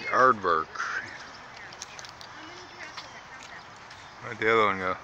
Yard. Where'd the other one go?